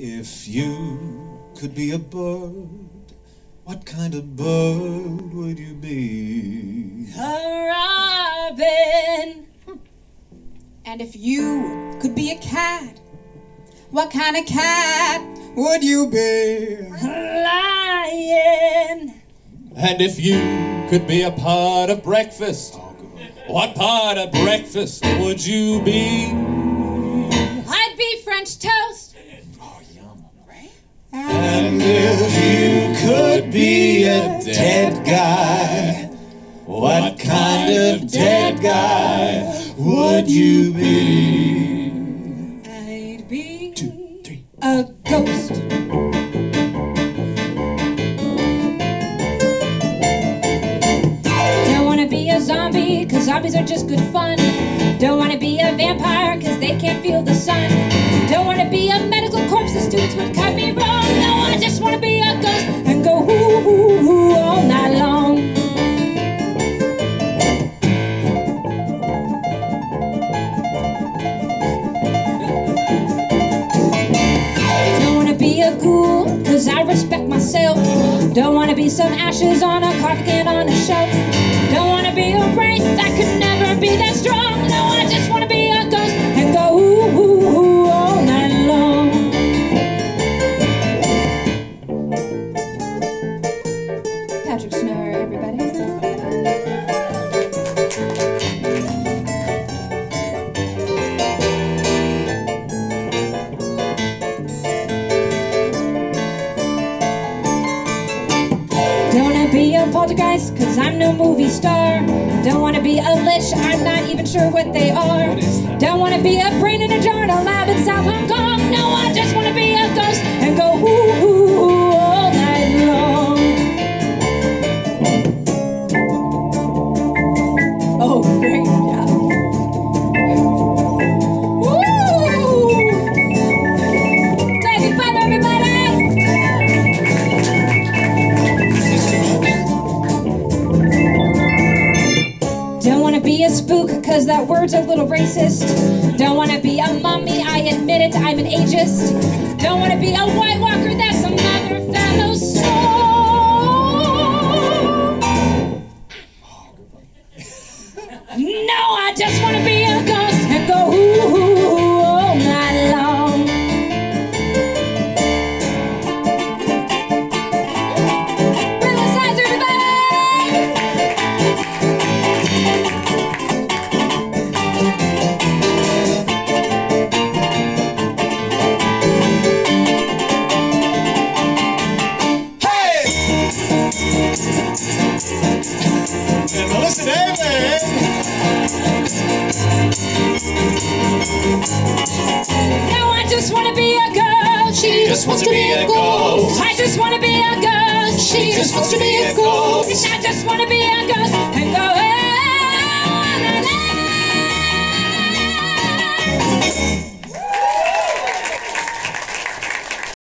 If you could be a bird, what kind of bird would you be? A robin. And if you could be a cat, what kind of cat would you be? A lion. And if you could be a part of breakfast, what part of breakfast would you be? I'd be French toast. And if you could be a dead guy, what kind of dead guy would you be? I'd be a ghost. Don't wanna be a zombie, cause zombies are just good fun. Don't wanna be a vampire, cause they can't feel the sun. Don't wanna be a medical corpse, the students would cut me wrong. Don't wanna be a ghoul, cause I respect myself. Don't wanna be some ashes on a can on a shelf. Don't wanna be a brain that could never be that strong. No, I just wanna Be a poltergeist, cause I'm no movie star. Don't wanna be a lich, I'm not even sure what they are. Don't wanna be a brain in a jar in a lab in South Hong Kong. No, I just wanna be a ghost and go ooh, ooh, ooh all night long. Cause that word's a little racist. Don't wanna be a mummy, I admit it, I'm an ageist. Don't wanna be a White Walker, that's another fellow soul. No, I just wanna be David! No, I just wanna be a girl. She just wants to be a ghost. I just wanna be a ghost. She just wants to be a ghost. I just wanna be a ghost and go.